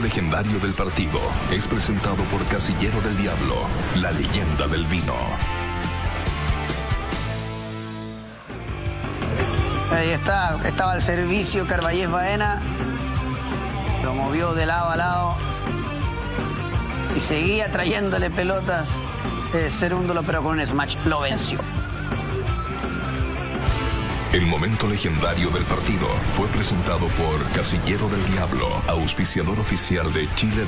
legendario del partido es presentado por Casillero del Diablo, la leyenda del vino. Ahí está, estaba al servicio Carballés Baena. Lo movió de lado a lado. Y seguía trayéndole pelotas. Eh, Cerúndolo, pero con un smash lo venció. El momento legendario del partido fue presentado por Casillero del Diablo, auspiciador oficial de Chile.